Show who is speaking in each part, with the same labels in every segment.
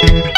Speaker 1: Thank you.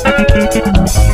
Speaker 1: Thank you.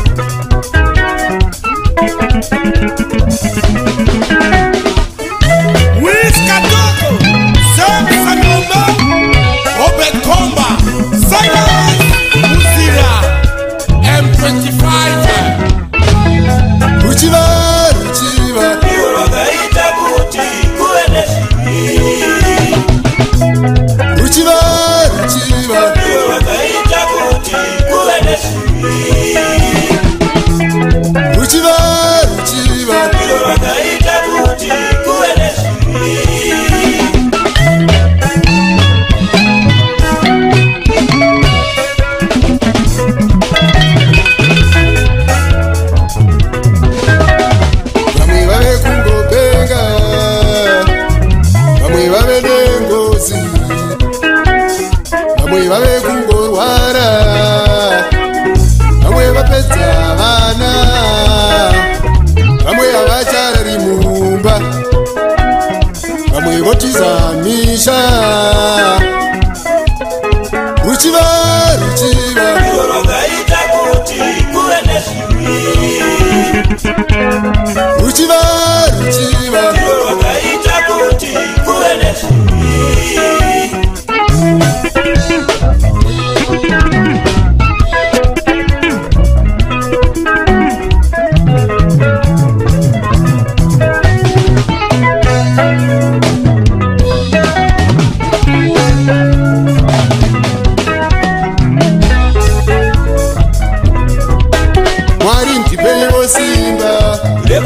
Speaker 1: ruchiva ruchiva rorogaita kuti kuve nezviwi ruchiva ruchiva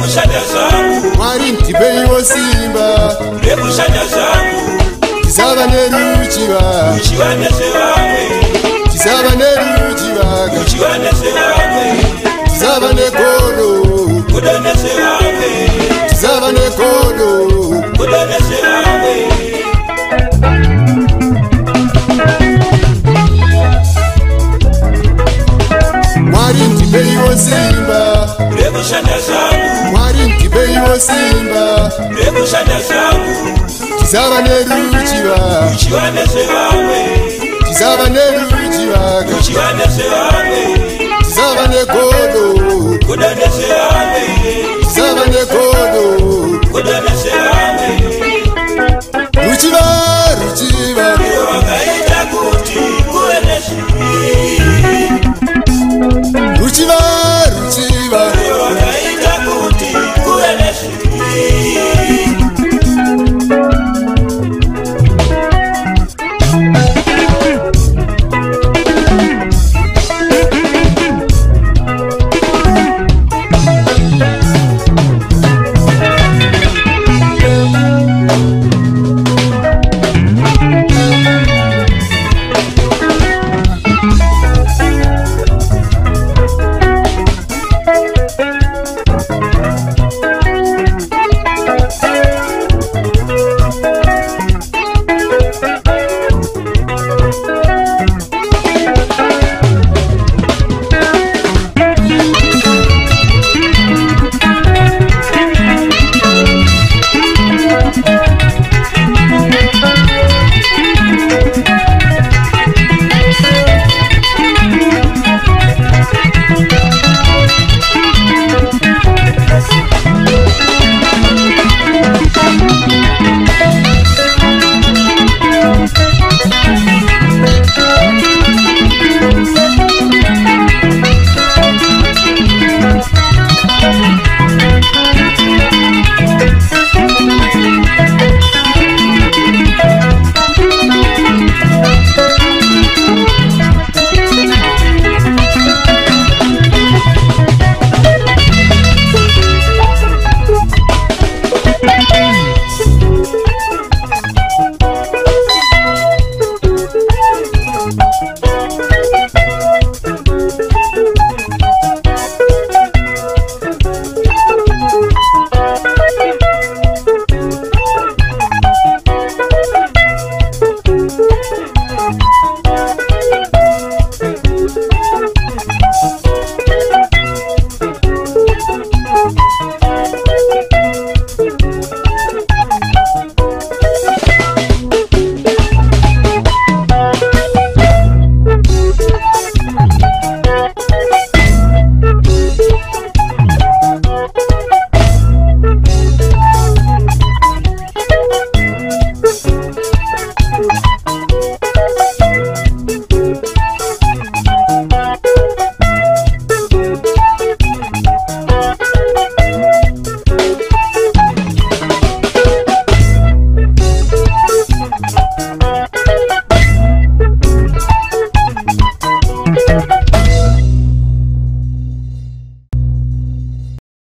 Speaker 1: rekushanya zvangu mwari ndipeiwo simba rekushanya zvangu tisava neruchiva uchiva nezvevamwe tisava neruchivaka uchiva nezvevamwe tisava negodo kudo nezvevamwe tisava negodo tizava nerujivaka tizava negodo